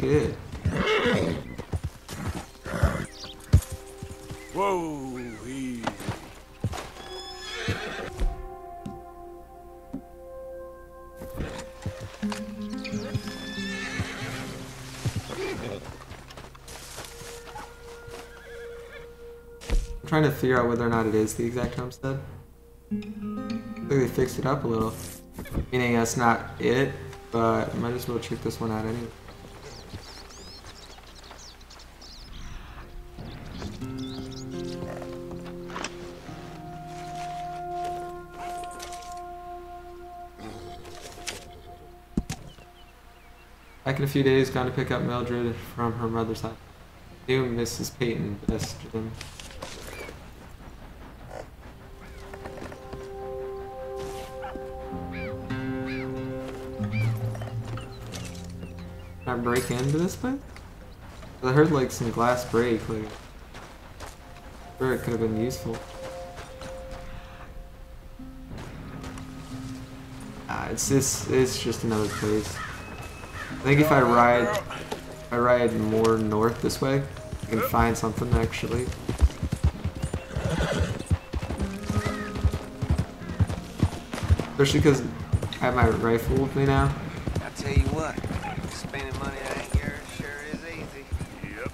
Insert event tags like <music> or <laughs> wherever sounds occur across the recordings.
Looks. Whoa, easy. I'm trying to figure out whether or not it is the exact homestead. I they fixed it up a little. Meaning that's not it, but might as well check this one out anyway. Back in a few days, gone to pick up Mildred from her mother's house. Knew Mrs. Peyton best than Can I break into this place? I heard like some glass break, like sure it could have been useful. Ah, it's this it's just another place. I think if I ride if I ride more north this way, I can find something actually. Especially because I have my rifle with me now. I tell you what, spending money that ain't yours sure is easy. Yep.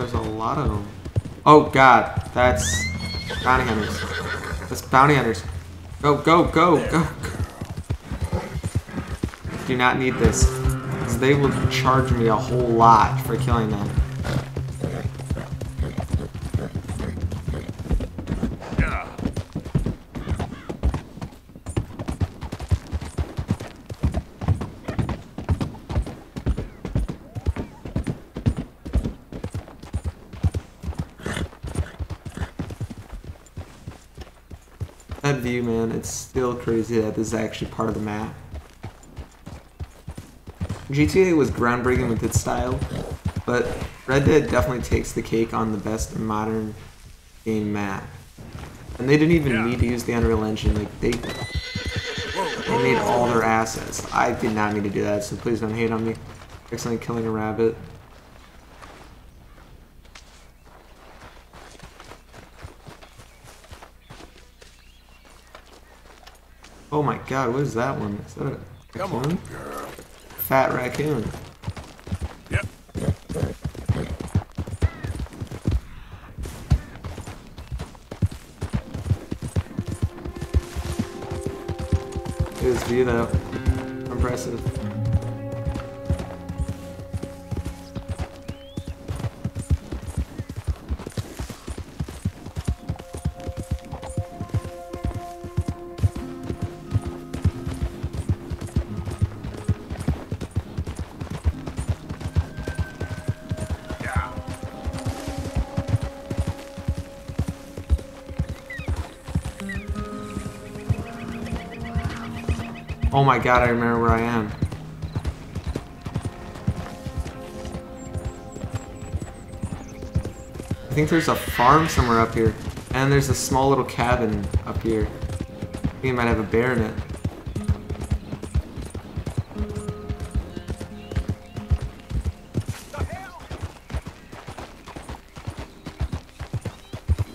There's a lot of them. Oh god, that's bounty hunters. That's bounty hunters. Go, go, go, go. Do not need this. 'cause they will charge me a whole lot for killing them. That view, man, it's still crazy that this is actually part of the map. GTA was groundbreaking with its style, but Red Dead definitely takes the cake on the best modern game map. And they didn't even Yeah. need to use the Unreal Engine. Like they, they made all their assets. I did not need to do that, so please don't hate on me. Accidentally killing a rabbit. Oh my god, what is that one? Is that a Come on, raccoon? girl. Fat raccoon. Yep. Look at this view though. Impressive. Oh my god, I remember where I am. I think there's a farm somewhere up here. And there's a small little cabin up here. I think it might have a bear in it.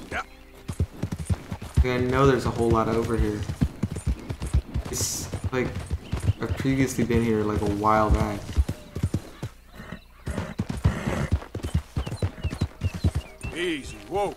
Yeah. I know there's a whole lot over here. Like I've previously been here like a while back. Easy. Whoa.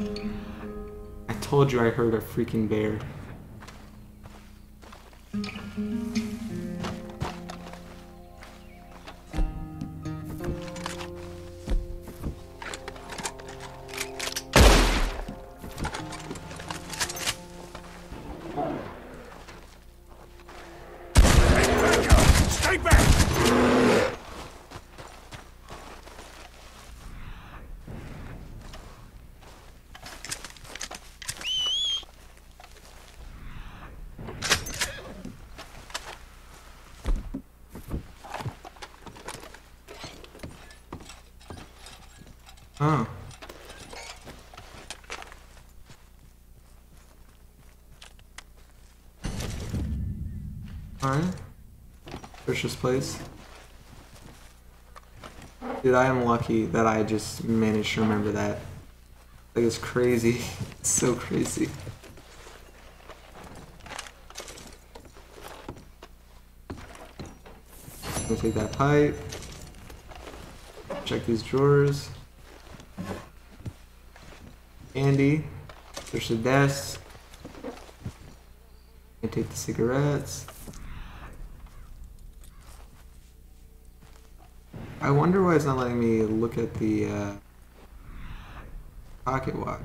I told you I heard a freaking bear. Oh. Alright. Precious place. Dude, I am lucky that I just managed to remember that. Like, <laughs> it's crazy. So crazy. Gonna take that pipe. Check these drawers. Candy. Search the desk. And take the cigarettes. I wonder why it's not letting me look at the uh, pocket watch.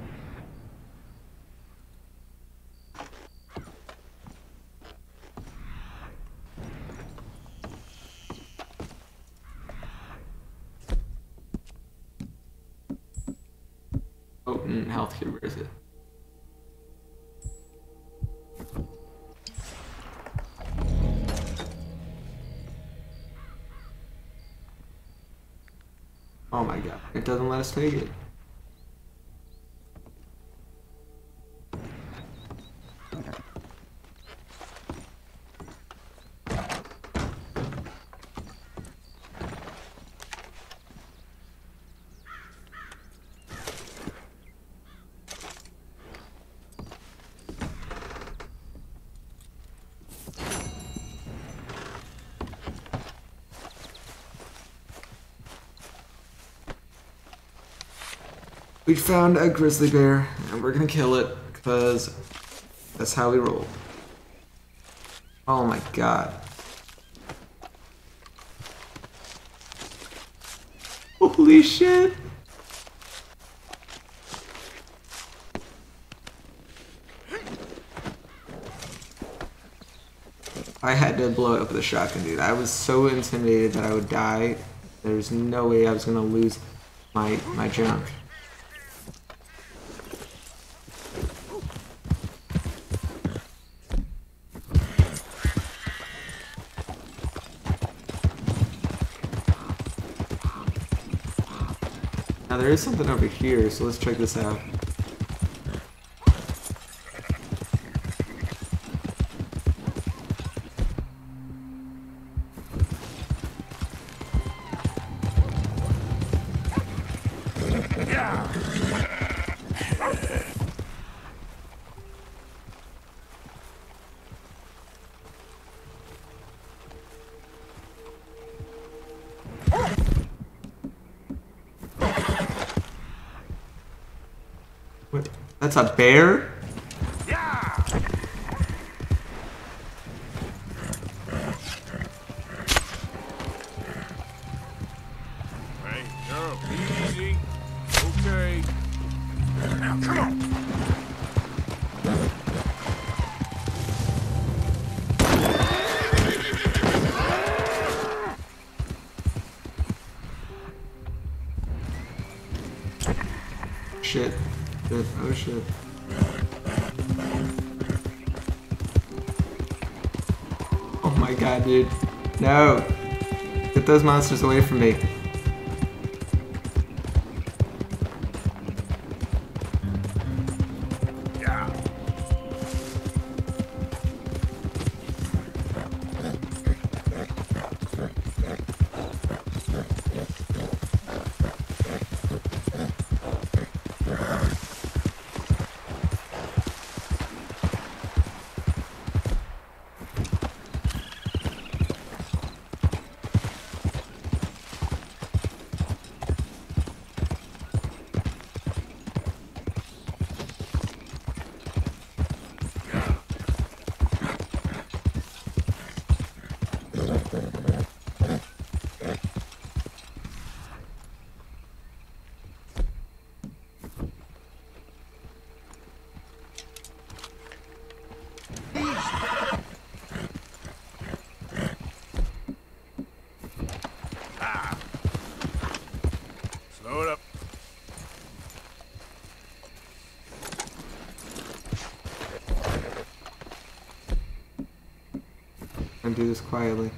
Oh, mm, healthcare, where is it? Oh my god, it doesn't let us take it. We found a grizzly bear, and we're gonna kill it, because that's how we roll. Oh my god. Holy shit! I had to blow up the a shotgun, dude. I was so intimidated that I would die. There's no way I was gonna lose my my junk. There is something over here, so let's check this out. That's a bear? Shit. Oh. Oh my god, dude. No. Get those monsters away from me. And do this quietly.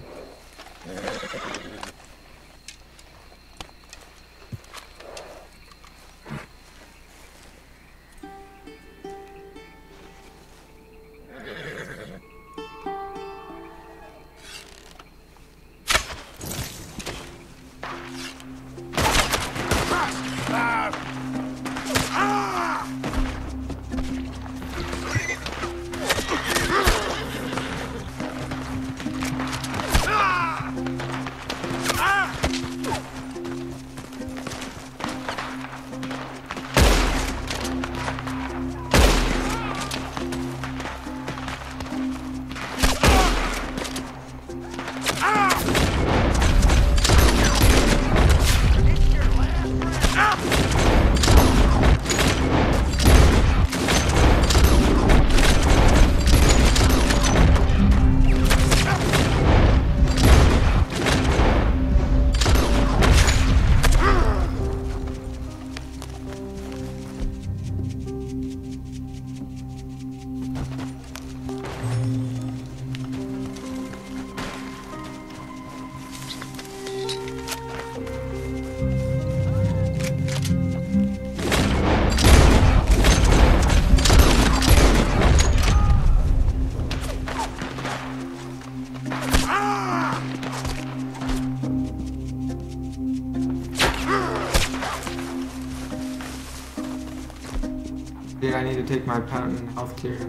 Dude, I need to take my potent health care.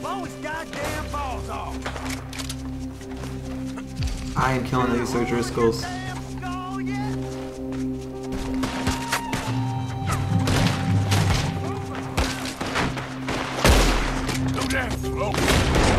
Blow goddamn balls off. I am killing these O'Driscolls. Go down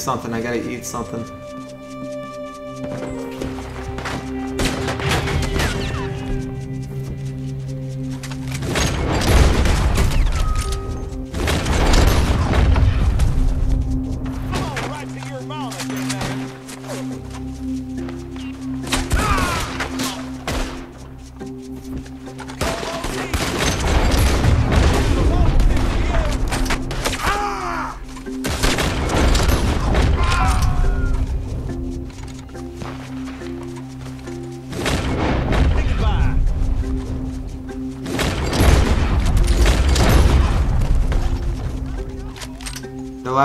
something. I gotta eat something.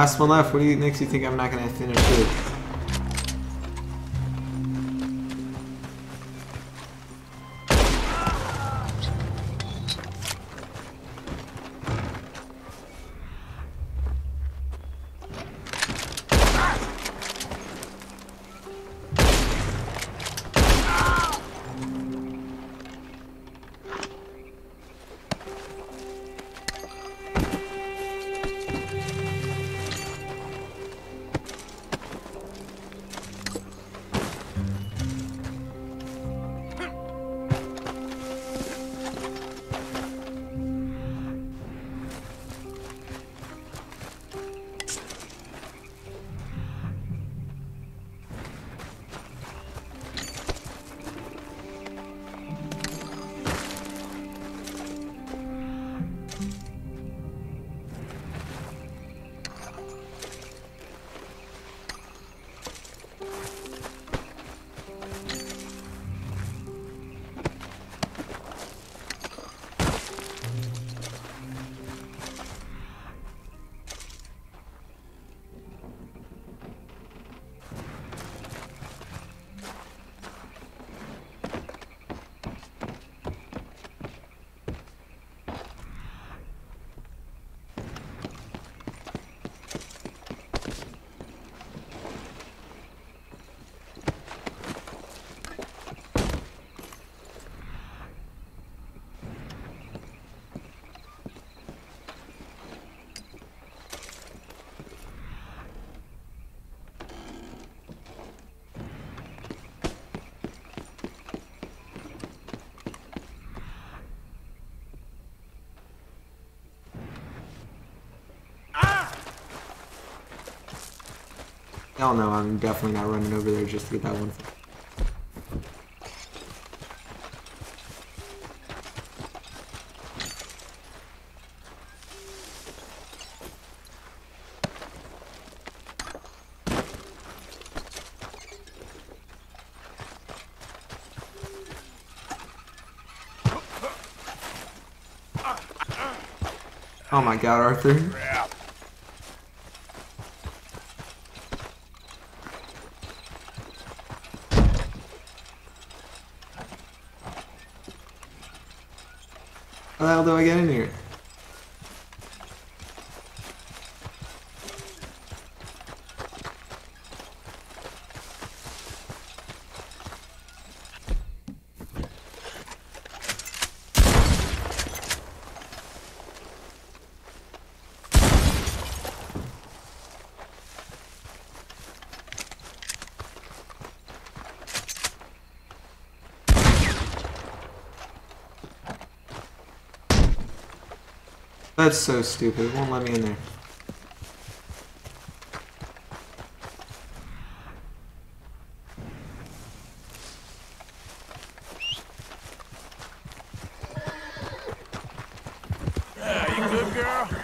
Last one left. What do you makes you think I'm not gonna finish it? Hell no, I'm definitely not running over there just to get that one. Oh my god, Arthur. How the hell That's so stupid. It won't let me in there. Yeah, you good, girl?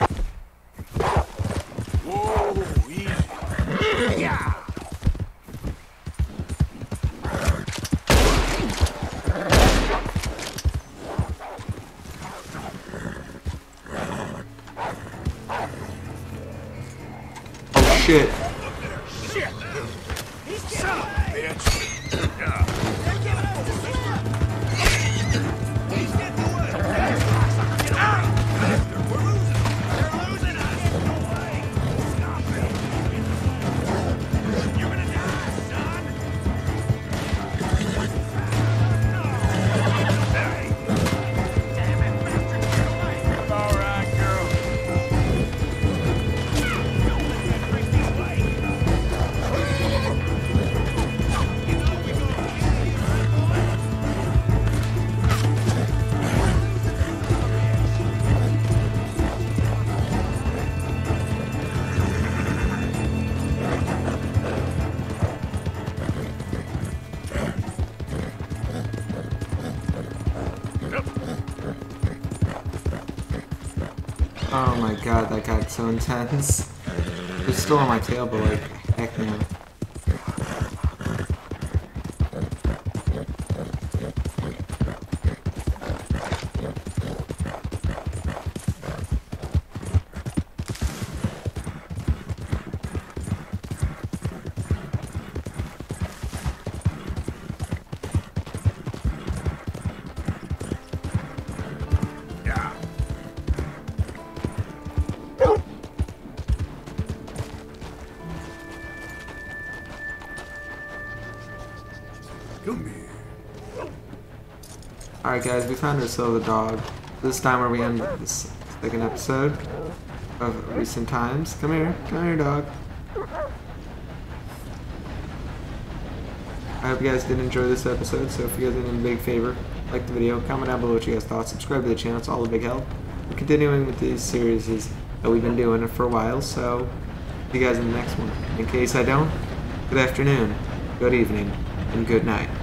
Oh my god, that got so intense. It's still on my tail, but like, heck no. Alright guys, we found ourselves a dog. This time where we end this second episode of recent times. Come here, come here dog. I hope you guys did enjoy this episode, so if you guys did a big favor, like the video, comment down below what you guys thought, subscribe to the channel, it's all a big help. We're continuing with these series that we've been doing it for a while, so see you guys in the next one. In case I don't, good afternoon, good evening, and good night.